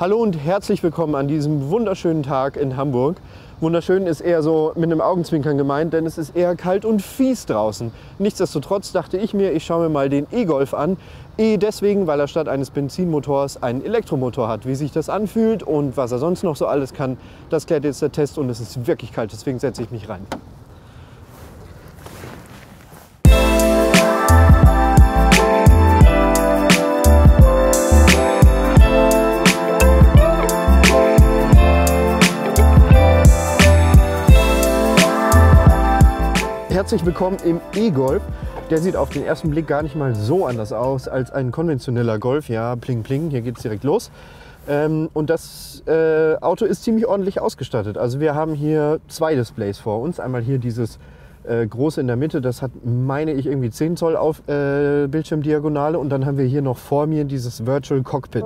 Hallo und herzlich willkommen an diesem wunderschönen Tag in Hamburg. Wunderschön ist eher so mit einem Augenzwinkern gemeint, denn es ist eher kalt und fies draußen. Nichtsdestotrotz dachte ich mir, ich schaue mir mal den E-Golf an. E deswegen, weil er statt eines Benzinmotors einen Elektromotor hat. Wie sich das anfühlt und was er sonst noch so alles kann, das klärt jetzt der Test und es ist wirklich kalt, deswegen setze ich mich rein. Herzlich willkommen im E-Golf. Der sieht auf den ersten Blick gar nicht mal so anders aus als ein konventioneller Golf. Ja, pling pling, hier geht es direkt los. Ähm, und das äh, Auto ist ziemlich ordentlich ausgestattet. Also wir haben hier zwei Displays vor uns. Einmal hier dieses äh, große in der Mitte, das hat, meine ich, irgendwie 10 Zoll auf äh, Bildschirmdiagonale. Und dann haben wir hier noch vor mir dieses Virtual Cockpit.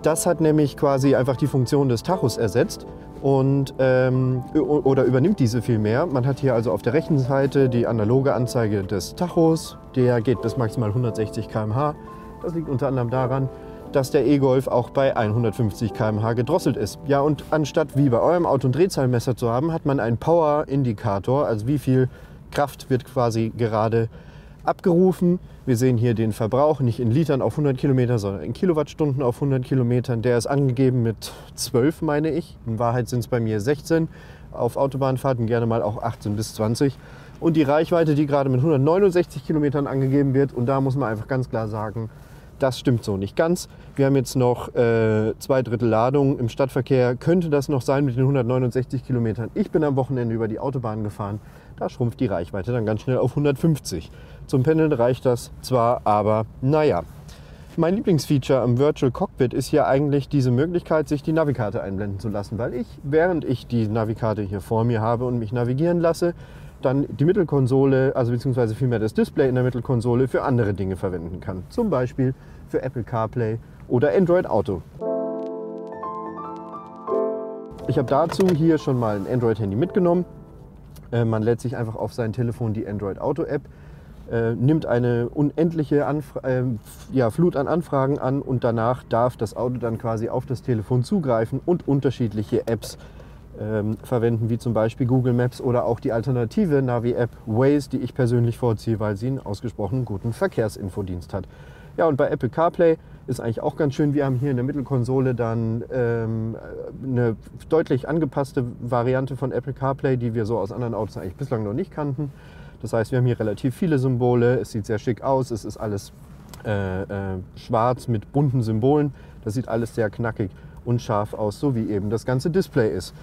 Das hat nämlich quasi einfach die Funktion des Tachos ersetzt und, ähm, oder übernimmt diese vielmehr. Man hat hier also auf der rechten Seite die analoge Anzeige des Tachos. Der geht bis maximal 160 km/h. Das liegt unter anderem daran, dass der E-Golf auch bei 150 km/h gedrosselt ist. Ja, und anstatt wie bei eurem Auto ein Drehzahlmesser zu haben, hat man einen Power-Indikator, also wie viel Kraft wird quasi gerade abgerufen. Wir sehen hier den Verbrauch nicht in Litern auf 100 Kilometer, sondern in Kilowattstunden auf 100 Kilometern. Der ist angegeben mit 12, meine ich. In Wahrheit sind es bei mir 16. Auf Autobahnfahrten gerne mal auch 18 bis 20. Und die Reichweite, die gerade mit 169 Kilometern angegeben wird. Und da muss man einfach ganz klar sagen, das stimmt so nicht ganz. Wir haben jetzt noch äh, zwei Drittel Ladung. Im Stadtverkehr könnte das noch sein mit den 169 Kilometern. Ich bin am Wochenende über die Autobahn gefahren. Da schrumpft die Reichweite dann ganz schnell auf 150. Zum Pendeln reicht das zwar, aber naja. Mein Lieblingsfeature am Virtual Cockpit ist hier eigentlich diese Möglichkeit, sich die Navikarte einblenden zu lassen, weil ich, während ich die Navikarte hier vor mir habe und mich navigieren lasse, dann die Mittelkonsole, also beziehungsweise vielmehr das Display in der Mittelkonsole für andere Dinge verwenden kann. Zum Beispiel für Apple CarPlay oder Android Auto. Ich habe dazu hier schon mal ein Android-Handy mitgenommen. Äh, man lädt sich einfach auf sein Telefon die Android Auto App äh, nimmt eine unendliche Anf äh, ja, Flut an Anfragen an und danach darf das Auto dann quasi auf das Telefon zugreifen und unterschiedliche Apps ähm, verwenden, wie zum Beispiel Google Maps oder auch die alternative Navi-App Waze, die ich persönlich vorziehe, weil sie einen ausgesprochen guten Verkehrsinfodienst hat. Ja, und bei Apple CarPlay ist eigentlich auch ganz schön. Wir haben hier in der Mittelkonsole dann ähm, eine deutlich angepasste Variante von Apple CarPlay, die wir so aus anderen Autos eigentlich bislang noch nicht kannten. Das heißt, wir haben hier relativ viele Symbole. Es sieht sehr schick aus. Es ist alles äh, äh, schwarz mit bunten Symbolen. Das sieht alles sehr knackig und scharf aus, so wie eben das ganze Display ist.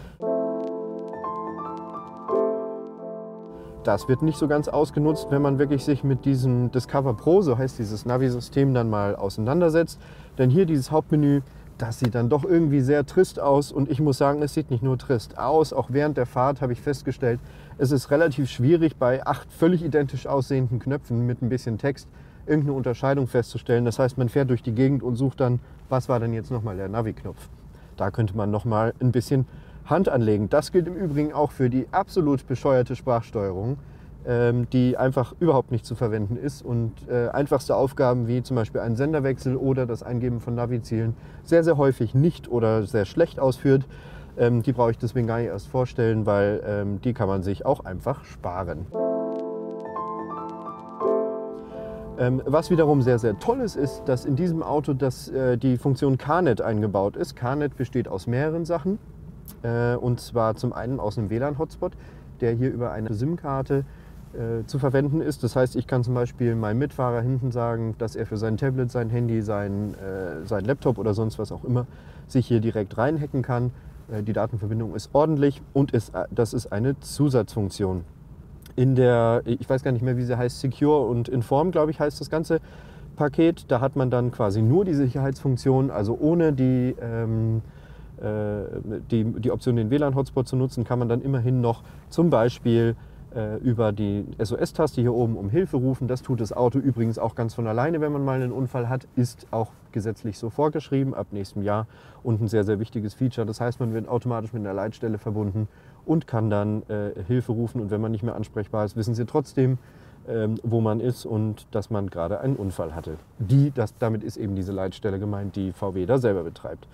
Das wird nicht so ganz ausgenutzt, wenn man wirklich sich mit diesem Discover Pro, so heißt dieses Navi-System, dann mal auseinandersetzt. Denn hier dieses Hauptmenü, das sieht dann doch irgendwie sehr trist aus. Und ich muss sagen, es sieht nicht nur trist aus. Auch während der Fahrt habe ich festgestellt, es ist relativ schwierig, bei acht völlig identisch aussehenden Knöpfen mit ein bisschen Text irgendeine Unterscheidung festzustellen. Das heißt, man fährt durch die Gegend und sucht dann, was war denn jetzt nochmal der Navi-Knopf. Da könnte man nochmal ein bisschen Hand anlegen. Das gilt im Übrigen auch für die absolut bescheuerte Sprachsteuerung, ähm, die einfach überhaupt nicht zu verwenden ist und äh, einfachste Aufgaben wie zum Beispiel einen Senderwechsel oder das Eingeben von Navi-Zielen sehr, sehr häufig nicht oder sehr schlecht ausführt. Ähm, die brauche ich deswegen gar nicht erst vorstellen, weil ähm, die kann man sich auch einfach sparen. Was wiederum sehr, sehr toll ist, ist, dass in diesem Auto das, äh, die Funktion CarNet eingebaut ist. CarNet besteht aus mehreren Sachen. Äh, und zwar zum einen aus einem WLAN-Hotspot, der hier über eine SIM-Karte äh, zu verwenden ist. Das heißt, ich kann zum Beispiel meinem Mitfahrer hinten sagen, dass er für sein Tablet, sein Handy, sein, äh, sein Laptop oder sonst was auch immer sich hier direkt reinhacken kann äh, die Datenverbindung ist ordentlich und ist, das ist eine Zusatzfunktion. In der, ich weiß gar nicht mehr, wie sie heißt, Secure und Inform, glaube ich, heißt das ganze Paket. Da hat man dann quasi nur die Sicherheitsfunktion, also ohne die, ähm, äh, die, die Option, den WLAN-Hotspot zu nutzen, kann man dann immerhin noch zum Beispiel äh, über die SOS-Taste hier oben um Hilfe rufen. Das tut das Auto übrigens auch ganz von alleine, wenn man mal einen Unfall hat. Ist auch gesetzlich so vorgeschrieben ab nächstem Jahr und ein sehr, sehr wichtiges Feature. Das heißt, man wird automatisch mit einer Leitstelle verbunden und kann dann äh, Hilfe rufen. Und wenn man nicht mehr ansprechbar ist, wissen Sie trotzdem, ähm, wo man ist und dass man gerade einen Unfall hatte. Die, das, damit ist eben diese Leitstelle gemeint, die VW da selber betreibt.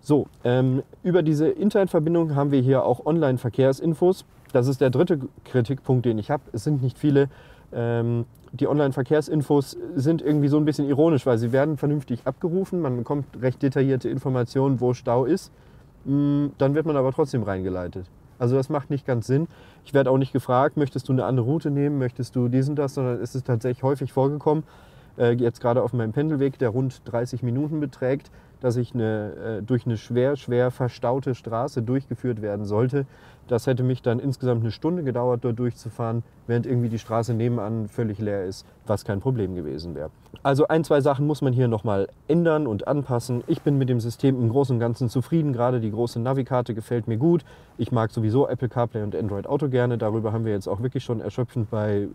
So, ähm, über diese Internetverbindung haben wir hier auch Online-Verkehrsinfos. Das ist der dritte Kritikpunkt, den ich habe. Es sind nicht viele. Ähm, die Online-Verkehrsinfos sind irgendwie so ein bisschen ironisch, weil sie werden vernünftig abgerufen. Man bekommt recht detaillierte Informationen, wo Stau ist. Mm, dann wird man aber trotzdem reingeleitet. Also das macht nicht ganz Sinn. Ich werde auch nicht gefragt, möchtest du eine andere Route nehmen, möchtest du dies und das, sondern es ist tatsächlich häufig vorgekommen, äh, jetzt gerade auf meinem Pendelweg, der rund 30 Minuten beträgt, dass ich eine, äh, durch eine schwer, schwer verstaute Straße durchgeführt werden sollte. Das hätte mich dann insgesamt eine Stunde gedauert, dort durchzufahren, während irgendwie die Straße nebenan völlig leer ist, was kein Problem gewesen wäre. Also ein, zwei Sachen muss man hier nochmal ändern und anpassen. Ich bin mit dem System im Großen und Ganzen zufrieden. Gerade die große Navikarte gefällt mir gut. Ich mag sowieso Apple CarPlay und Android Auto gerne. Darüber haben wir jetzt auch wirklich schon erschöpfend bei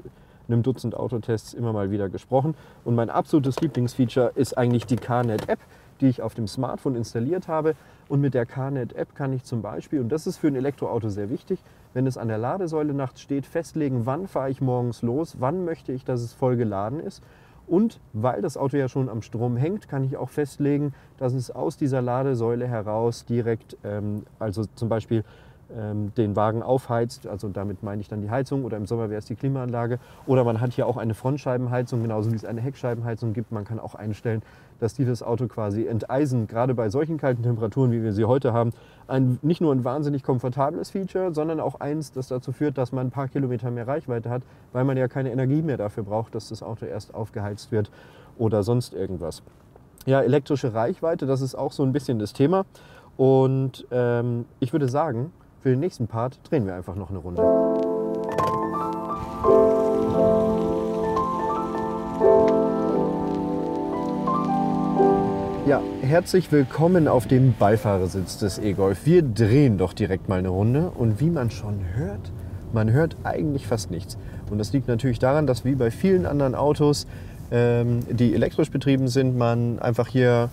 einem Dutzend Autotests immer mal wieder gesprochen. Und mein absolutes Lieblingsfeature ist eigentlich die CarNet-App die ich auf dem Smartphone installiert habe. Und mit der CarNet-App kann ich zum Beispiel, und das ist für ein Elektroauto sehr wichtig, wenn es an der Ladesäule nachts steht, festlegen, wann fahre ich morgens los, wann möchte ich, dass es voll geladen ist. Und weil das Auto ja schon am Strom hängt, kann ich auch festlegen, dass es aus dieser Ladesäule heraus direkt, ähm, also zum Beispiel den Wagen aufheizt, also damit meine ich dann die Heizung oder im Sommer wäre es die Klimaanlage. Oder man hat hier auch eine Frontscheibenheizung, genauso wie es eine Heckscheibenheizung gibt. Man kann auch einstellen, dass die das Auto quasi enteisen, gerade bei solchen kalten Temperaturen, wie wir sie heute haben. Ein, nicht nur ein wahnsinnig komfortables Feature, sondern auch eins, das dazu führt, dass man ein paar Kilometer mehr Reichweite hat, weil man ja keine Energie mehr dafür braucht, dass das Auto erst aufgeheizt wird oder sonst irgendwas. Ja, elektrische Reichweite, das ist auch so ein bisschen das Thema. Und ähm, ich würde sagen, für den nächsten Part drehen wir einfach noch eine Runde. Ja, herzlich willkommen auf dem Beifahrersitz des E-Golf. Wir drehen doch direkt mal eine Runde und wie man schon hört, man hört eigentlich fast nichts. Und das liegt natürlich daran, dass wie bei vielen anderen Autos, ähm, die elektrisch betrieben sind, man einfach hier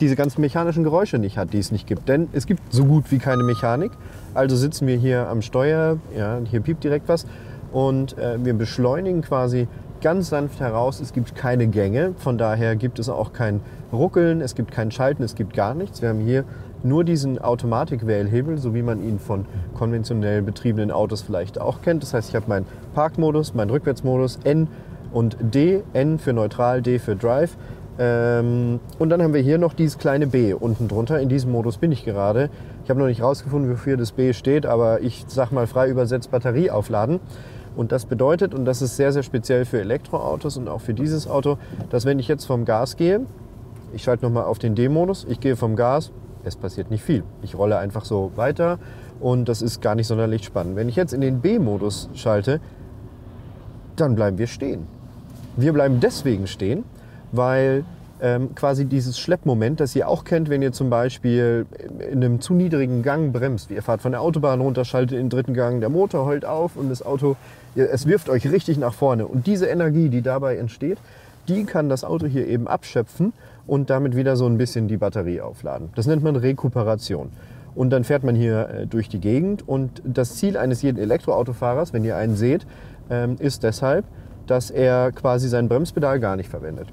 diese ganzen mechanischen Geräusche nicht hat, die es nicht gibt. Denn es gibt so gut wie keine Mechanik. Also sitzen wir hier am Steuer, ja, hier piept direkt was und äh, wir beschleunigen quasi ganz sanft heraus. Es gibt keine Gänge, von daher gibt es auch kein Ruckeln, es gibt kein Schalten, es gibt gar nichts. Wir haben hier nur diesen Automatik-Wählhebel, so wie man ihn von konventionell betriebenen Autos vielleicht auch kennt. Das heißt, ich habe meinen Parkmodus, meinen Rückwärtsmodus, N und D, N für neutral, D für Drive. Ähm, und dann haben wir hier noch dieses kleine B unten drunter. In diesem Modus bin ich gerade. Ich habe noch nicht rausgefunden, wofür das B steht, aber ich sag mal frei übersetzt Batterie aufladen. Und das bedeutet, und das ist sehr, sehr speziell für Elektroautos und auch für dieses Auto, dass wenn ich jetzt vom Gas gehe, ich schalte nochmal auf den D-Modus, ich gehe vom Gas, es passiert nicht viel. Ich rolle einfach so weiter und das ist gar nicht sonderlich spannend. Wenn ich jetzt in den B-Modus schalte, dann bleiben wir stehen. Wir bleiben deswegen stehen, weil ähm, quasi dieses Schleppmoment, das ihr auch kennt, wenn ihr zum Beispiel in einem zu niedrigen Gang bremst. Ihr fahrt von der Autobahn runter, schaltet in den dritten Gang, der Motor heult auf und das Auto, es wirft euch richtig nach vorne. Und diese Energie, die dabei entsteht, die kann das Auto hier eben abschöpfen und damit wieder so ein bisschen die Batterie aufladen. Das nennt man Rekuperation. Und dann fährt man hier äh, durch die Gegend. Und das Ziel eines jeden Elektroautofahrers, wenn ihr einen seht, ähm, ist deshalb, dass er quasi sein Bremspedal gar nicht verwendet.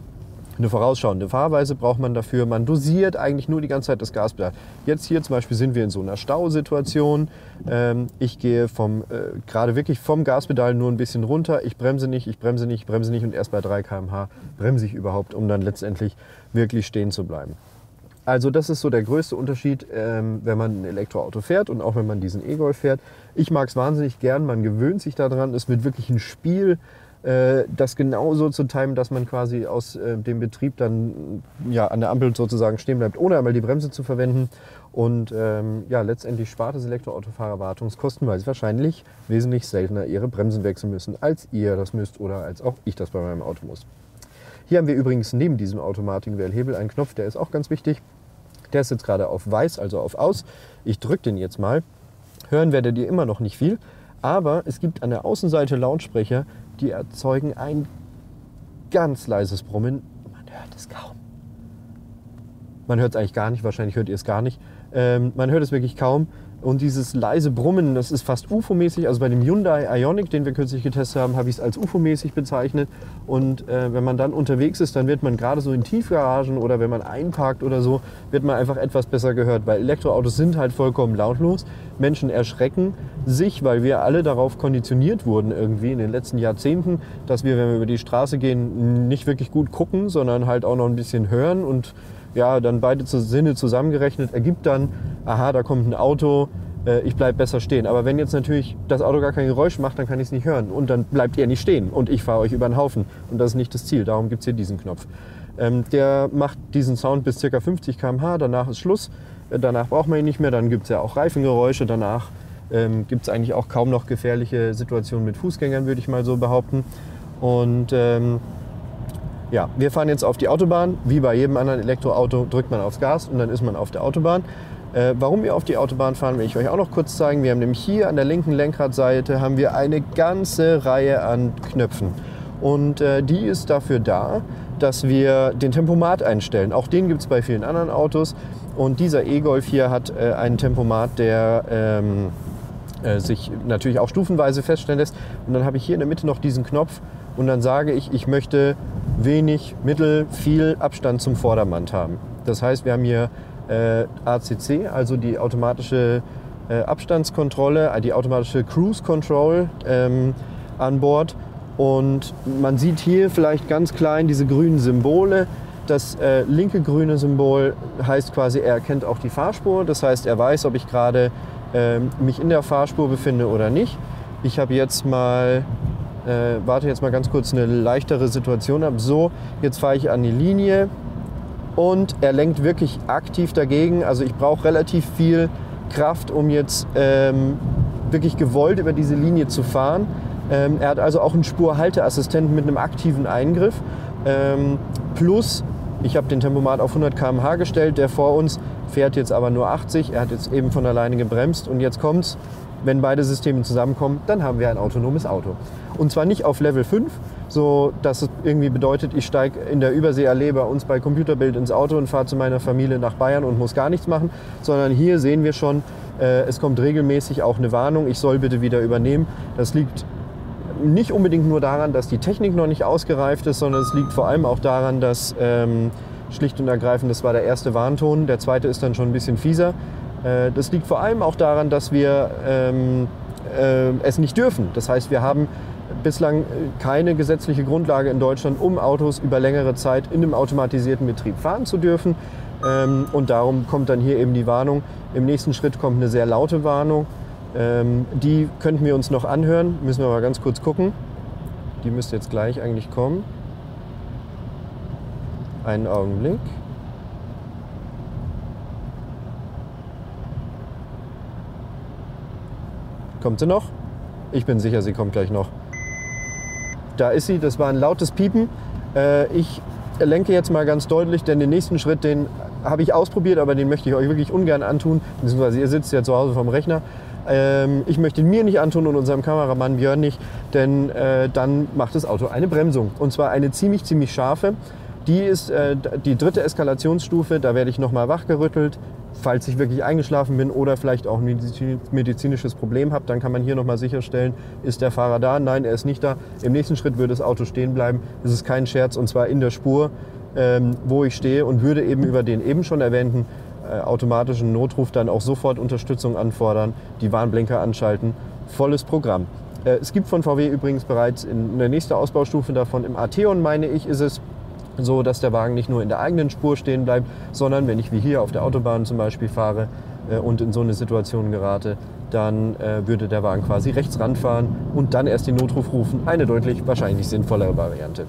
Eine vorausschauende Fahrweise braucht man dafür. Man dosiert eigentlich nur die ganze Zeit das Gaspedal. Jetzt hier zum Beispiel sind wir in so einer Stausituation. Ähm, ich gehe vom, äh, gerade wirklich vom Gaspedal nur ein bisschen runter. Ich bremse nicht, ich bremse nicht, ich bremse nicht und erst bei 3 km/h bremse ich überhaupt, um dann letztendlich wirklich stehen zu bleiben. Also das ist so der größte Unterschied, ähm, wenn man ein Elektroauto fährt und auch wenn man diesen E-Golf fährt. Ich mag es wahnsinnig gern, man gewöhnt sich daran. Es wird wirklich ein Spiel das genauso zu timen, dass man quasi aus äh, dem Betrieb dann ja, an der Ampel sozusagen stehen bleibt, ohne einmal die Bremse zu verwenden. Und ähm, ja, letztendlich spart es Elektroautofahrer Wartungskosten, weil sie wahrscheinlich wesentlich seltener ihre Bremsen wechseln müssen, als ihr das müsst oder als auch ich das bei meinem Auto muss. Hier haben wir übrigens neben diesem Automatik-Wählhebel einen Knopf, der ist auch ganz wichtig. Der ist jetzt gerade auf weiß, also auf aus. Ich drücke den jetzt mal. Hören werdet ihr immer noch nicht viel, aber es gibt an der Außenseite Lautsprecher, die erzeugen ein ganz leises Brummen. Man hört es kaum. Man hört es eigentlich gar nicht, wahrscheinlich hört ihr es gar nicht. Ähm, man hört es wirklich kaum. Und dieses leise Brummen, das ist fast UFO-mäßig. Also bei dem Hyundai Ioniq, den wir kürzlich getestet haben, habe ich es als UFO-mäßig bezeichnet. Und äh, wenn man dann unterwegs ist, dann wird man gerade so in Tiefgaragen oder wenn man einparkt oder so, wird man einfach etwas besser gehört. Weil Elektroautos sind halt vollkommen lautlos. Menschen erschrecken sich, weil wir alle darauf konditioniert wurden irgendwie in den letzten Jahrzehnten, dass wir, wenn wir über die Straße gehen, nicht wirklich gut gucken, sondern halt auch noch ein bisschen hören und ja, dann beide Sinne zusammengerechnet ergibt dann, aha, da kommt ein Auto, äh, ich bleibe besser stehen. Aber wenn jetzt natürlich das Auto gar kein Geräusch macht, dann kann ich es nicht hören. Und dann bleibt ihr nicht stehen und ich fahre euch über den Haufen. Und das ist nicht das Ziel. Darum gibt es hier diesen Knopf. Ähm, der macht diesen Sound bis ca. 50 km/h, danach ist Schluss. Äh, danach braucht man ihn nicht mehr. Dann gibt es ja auch Reifengeräusche. Danach ähm, gibt es eigentlich auch kaum noch gefährliche Situationen mit Fußgängern, würde ich mal so behaupten. Und ähm, ja, wir fahren jetzt auf die Autobahn. Wie bei jedem anderen Elektroauto drückt man aufs Gas und dann ist man auf der Autobahn. Äh, warum wir auf die Autobahn fahren, will ich euch auch noch kurz zeigen. Wir haben nämlich hier an der linken Lenkradseite haben wir eine ganze Reihe an Knöpfen. Und äh, die ist dafür da, dass wir den Tempomat einstellen. Auch den gibt es bei vielen anderen Autos. Und dieser E-Golf hier hat äh, einen Tempomat, der ähm, äh, sich natürlich auch stufenweise feststellen lässt. Und dann habe ich hier in der Mitte noch diesen Knopf und dann sage ich, ich möchte wenig, mittel, viel Abstand zum Vordermann haben. Das heißt, wir haben hier äh, ACC, also die automatische äh, Abstandskontrolle, äh, die automatische Cruise Control ähm, an Bord. Und man sieht hier vielleicht ganz klein diese grünen Symbole. Das äh, linke grüne Symbol heißt quasi, er erkennt auch die Fahrspur. Das heißt, er weiß, ob ich gerade ähm, mich in der Fahrspur befinde oder nicht. Ich habe jetzt mal äh, warte jetzt mal ganz kurz eine leichtere Situation ab. So, jetzt fahre ich an die Linie und er lenkt wirklich aktiv dagegen. Also ich brauche relativ viel Kraft, um jetzt ähm, wirklich gewollt über diese Linie zu fahren. Ähm, er hat also auch einen Spurhalteassistenten mit einem aktiven Eingriff. Ähm, plus, ich habe den Tempomat auf 100 km/h gestellt. Der vor uns fährt jetzt aber nur 80. Er hat jetzt eben von alleine gebremst. Und jetzt kommt's. Wenn beide Systeme zusammenkommen, dann haben wir ein autonomes Auto. Und zwar nicht auf Level 5, so dass es irgendwie bedeutet, ich steige in der Überseeallee bei uns bei Computerbild ins Auto und fahre zu meiner Familie nach Bayern und muss gar nichts machen, sondern hier sehen wir schon, äh, es kommt regelmäßig auch eine Warnung, ich soll bitte wieder übernehmen. Das liegt nicht unbedingt nur daran, dass die Technik noch nicht ausgereift ist, sondern es liegt vor allem auch daran, dass ähm, schlicht und ergreifend, das war der erste Warnton, der zweite ist dann schon ein bisschen fieser. Äh, das liegt vor allem auch daran, dass wir ähm, äh, es nicht dürfen. Das heißt, wir haben bislang keine gesetzliche Grundlage in Deutschland, um Autos über längere Zeit in einem automatisierten Betrieb fahren zu dürfen. Ähm, und darum kommt dann hier eben die Warnung. Im nächsten Schritt kommt eine sehr laute Warnung. Ähm, die könnten wir uns noch anhören. Müssen wir mal ganz kurz gucken. Die müsste jetzt gleich eigentlich kommen. Einen Augenblick. Kommt sie noch? Ich bin sicher, sie kommt gleich noch. Da ist sie, das war ein lautes Piepen. Äh, ich lenke jetzt mal ganz deutlich, denn den nächsten Schritt, den habe ich ausprobiert, aber den möchte ich euch wirklich ungern antun. Beziehungsweise ihr sitzt ja zu Hause vom Rechner. Ähm, ich möchte ihn mir nicht antun und unserem Kameramann Björn nicht, denn äh, dann macht das Auto eine Bremsung. Und zwar eine ziemlich, ziemlich scharfe. Die ist äh, die dritte Eskalationsstufe, da werde ich nochmal wachgerüttelt. Falls ich wirklich eingeschlafen bin oder vielleicht auch ein medizinisches Problem habe, dann kann man hier nochmal sicherstellen, ist der Fahrer da? Nein, er ist nicht da. Im nächsten Schritt würde das Auto stehen bleiben. Es ist kein Scherz und zwar in der Spur, ähm, wo ich stehe und würde eben über den eben schon erwähnten äh, automatischen Notruf dann auch sofort Unterstützung anfordern, die Warnblinker anschalten. Volles Programm. Äh, es gibt von VW übrigens bereits in der nächsten Ausbaustufe davon, im Atheon meine ich, ist es so dass der Wagen nicht nur in der eigenen Spur stehen bleibt, sondern wenn ich wie hier auf der Autobahn zum Beispiel fahre äh, und in so eine Situation gerate, dann äh, würde der Wagen quasi rechts ranfahren und dann erst den Notruf rufen. Eine deutlich wahrscheinlich sinnvollere Variante.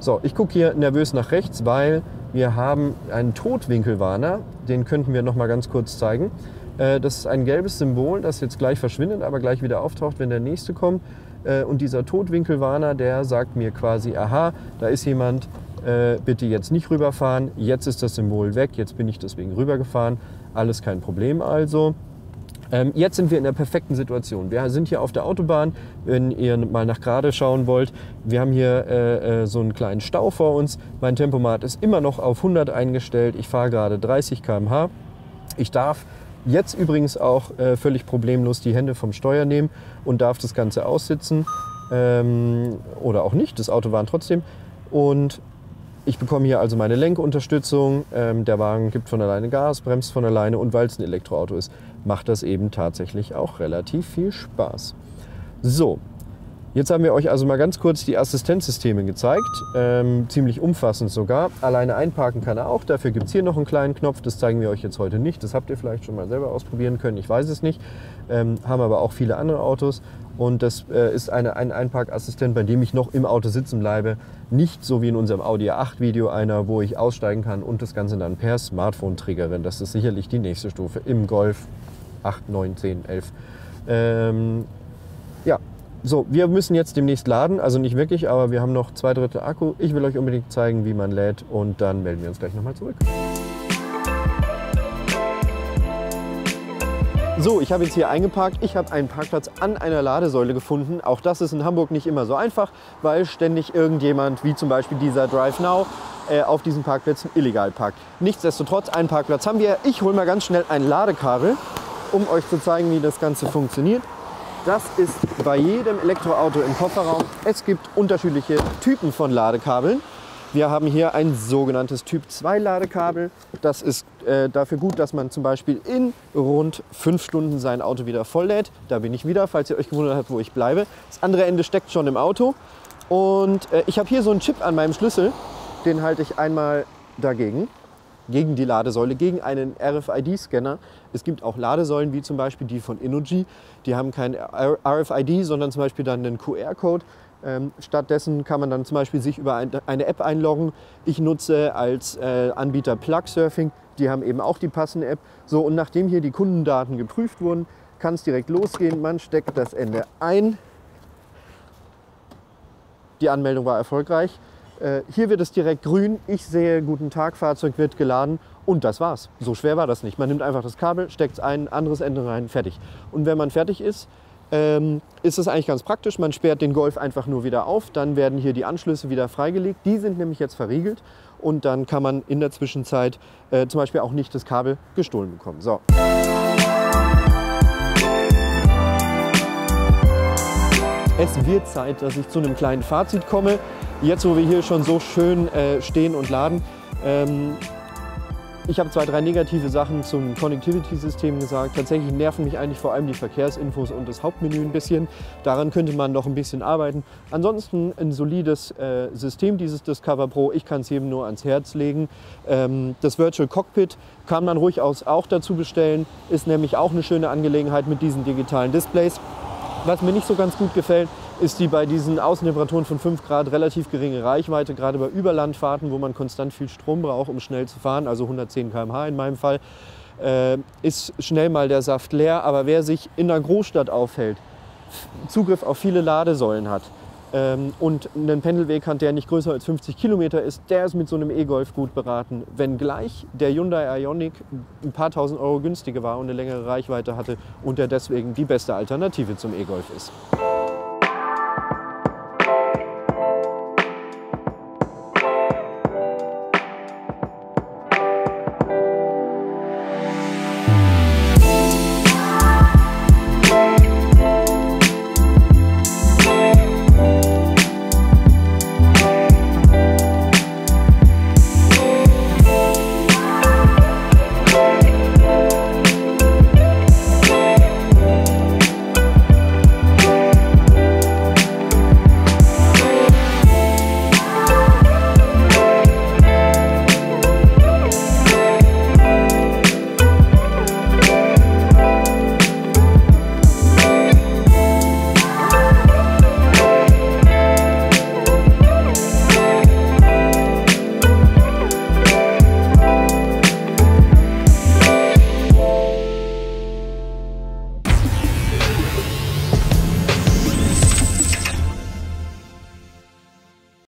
So, ich gucke hier nervös nach rechts, weil wir haben einen Totwinkelwarner. Den könnten wir noch mal ganz kurz zeigen. Äh, das ist ein gelbes Symbol, das jetzt gleich verschwindet, aber gleich wieder auftaucht, wenn der nächste kommt. Äh, und dieser Totwinkelwarner, der sagt mir quasi, aha, da ist jemand, äh, bitte jetzt nicht rüberfahren, jetzt ist das Symbol weg, jetzt bin ich deswegen rübergefahren, alles kein Problem also. Ähm, jetzt sind wir in der perfekten Situation. Wir sind hier auf der Autobahn, wenn ihr mal nach gerade schauen wollt. Wir haben hier äh, äh so einen kleinen Stau vor uns. Mein Tempomat ist immer noch auf 100 eingestellt. Ich fahre gerade 30 km/h. Ich darf jetzt übrigens auch äh, völlig problemlos die Hände vom Steuer nehmen und darf das Ganze aussitzen. Ähm, oder auch nicht, das Auto warnt trotzdem. Und ich bekomme hier also meine Lenkunterstützung. Ähm, der Wagen gibt von alleine Gas, bremst von alleine und weil es ein Elektroauto ist, macht das eben tatsächlich auch relativ viel Spaß. So, jetzt haben wir euch also mal ganz kurz die Assistenzsysteme gezeigt. Ähm, ziemlich umfassend sogar. Alleine einparken kann er auch. Dafür gibt es hier noch einen kleinen Knopf. Das zeigen wir euch jetzt heute nicht. Das habt ihr vielleicht schon mal selber ausprobieren können. Ich weiß es nicht. Ähm, haben aber auch viele andere Autos. Und das äh, ist eine, ein Einparkassistent, bei dem ich noch im Auto sitzen bleibe. Nicht so wie in unserem Audi A8-Video einer, wo ich aussteigen kann und das Ganze dann per Smartphone triggere. Das ist sicherlich die nächste Stufe im Golf 8, 9, 10, 11. Ähm, so, wir müssen jetzt demnächst laden, also nicht wirklich, aber wir haben noch zwei Drittel Akku. Ich will euch unbedingt zeigen, wie man lädt und dann melden wir uns gleich nochmal zurück. So, ich habe jetzt hier eingeparkt. Ich habe einen Parkplatz an einer Ladesäule gefunden. Auch das ist in Hamburg nicht immer so einfach, weil ständig irgendjemand, wie zum Beispiel dieser Drive Now, äh, auf diesen Parkplätzen illegal parkt. Nichtsdestotrotz, einen Parkplatz haben wir. Ich hole mal ganz schnell ein Ladekabel, um euch zu zeigen, wie das Ganze funktioniert. Das ist bei jedem Elektroauto im Kofferraum. Es gibt unterschiedliche Typen von Ladekabeln. Wir haben hier ein sogenanntes Typ 2 Ladekabel. Das ist äh, dafür gut, dass man zum Beispiel in rund fünf Stunden sein Auto wieder volllädt. Da bin ich wieder, falls ihr euch gewundert habt, wo ich bleibe. Das andere Ende steckt schon im Auto. Und äh, ich habe hier so einen Chip an meinem Schlüssel. Den halte ich einmal dagegen, gegen die Ladesäule, gegen einen RFID-Scanner. Es gibt auch Ladesäulen wie zum Beispiel die von Innogy. Die haben kein RFID, sondern zum Beispiel dann einen QR-Code. Ähm, stattdessen kann man dann zum Beispiel sich über eine App einloggen. Ich nutze als äh, Anbieter Plugsurfing. Die haben eben auch die passende App. So, und nachdem hier die Kundendaten geprüft wurden, kann es direkt losgehen. Man steckt das Ende ein. Die Anmeldung war erfolgreich. Äh, hier wird es direkt grün. Ich sehe, guten Tag, Fahrzeug wird geladen. Und das war's. So schwer war das nicht. Man nimmt einfach das Kabel, steckt es ein, anderes Ende rein, fertig. Und wenn man fertig ist, ähm, ist es eigentlich ganz praktisch. Man sperrt den Golf einfach nur wieder auf, dann werden hier die Anschlüsse wieder freigelegt. Die sind nämlich jetzt verriegelt und dann kann man in der Zwischenzeit äh, zum Beispiel auch nicht das Kabel gestohlen bekommen. So. Es wird Zeit, dass ich zu einem kleinen Fazit komme. Jetzt, wo wir hier schon so schön äh, stehen und laden, ähm, ich habe zwei, drei negative Sachen zum Connectivity-System gesagt. Tatsächlich nerven mich eigentlich vor allem die Verkehrsinfos und das Hauptmenü ein bisschen. Daran könnte man noch ein bisschen arbeiten. Ansonsten ein solides äh, System, dieses Discover Pro. Ich kann es jedem nur ans Herz legen. Ähm, das Virtual Cockpit kann man ruhig auch dazu bestellen. Ist nämlich auch eine schöne Angelegenheit mit diesen digitalen Displays. Was mir nicht so ganz gut gefällt, ist die bei diesen Außentemperaturen von 5 Grad relativ geringe Reichweite, gerade bei Überlandfahrten, wo man konstant viel Strom braucht, um schnell zu fahren, also 110 km/h in meinem Fall, äh, ist schnell mal der Saft leer. Aber wer sich in einer Großstadt aufhält, Zugriff auf viele Ladesäulen hat ähm, und einen Pendelweg hat, der nicht größer als 50 Kilometer ist, der ist mit so einem E-Golf gut beraten. Wenngleich der Hyundai Ioniq ein paar tausend Euro günstiger war und eine längere Reichweite hatte und der deswegen die beste Alternative zum E-Golf ist.